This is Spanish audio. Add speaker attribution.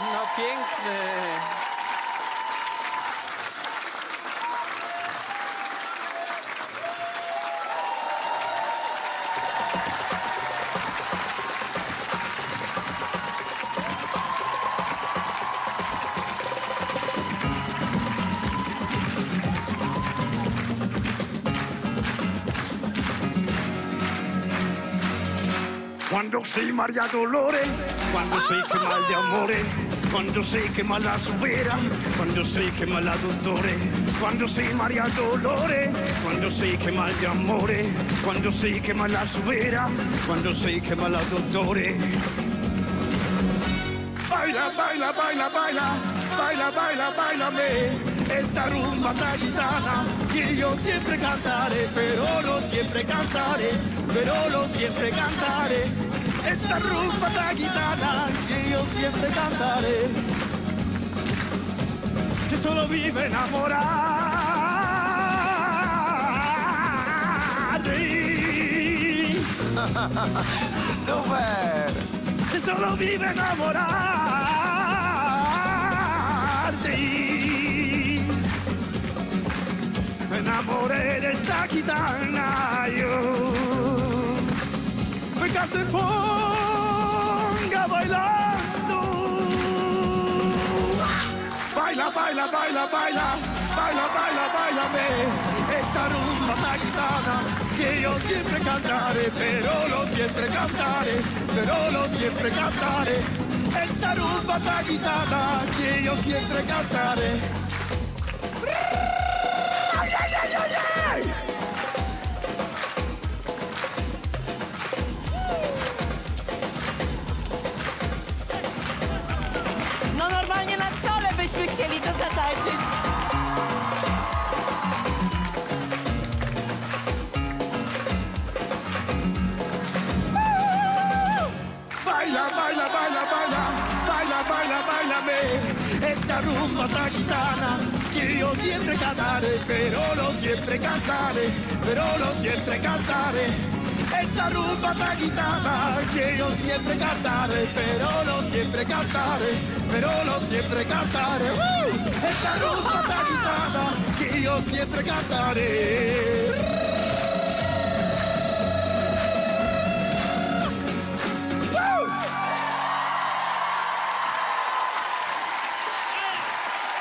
Speaker 1: No piękny.
Speaker 2: Quando sei Maria Dolore, quando sei che mal di amore, quando sei che mala supera, quando sei che mala dottore, quando sei Maria Dolore, quando sei che mal di amore, quando sei che mala supera, quando sei che mala dottore. Baila, baila, baila, baila, baila, baila, baila me. Esta rumba tan que yo siempre cantaré, pero no siempre cantaré, pero no siempre cantaré. Esta rumba tan gitana que yo siempre cantaré, que solo vive enamorada.
Speaker 3: Super!
Speaker 2: que solo vive enamorarte. Me enamoré de esta gitana casé fonga bailando. Baila, baila, baila, baila, baila, baila, bailame. Esta rumba tan gitana que yo siempre cantaré, pero no siempre cantaré, pero no siempre cantaré. Esta rumba tan gitana que yo siempre cantaré.
Speaker 4: Stole byśmy chcieli to zatańczyć.
Speaker 2: Baila, baila, baila, baila, baila, baila, bailame. Esta rumba tan gitana que yo siempre cantaré, pero no siempre cantaré, pero no siempre cantaré. Esta rumba tan gitana que yo siempre cantaré, pero no siempre cantaré, pero no siempre cantaré. ¡Uh! Esta rumba tan gitana que yo siempre cantaré.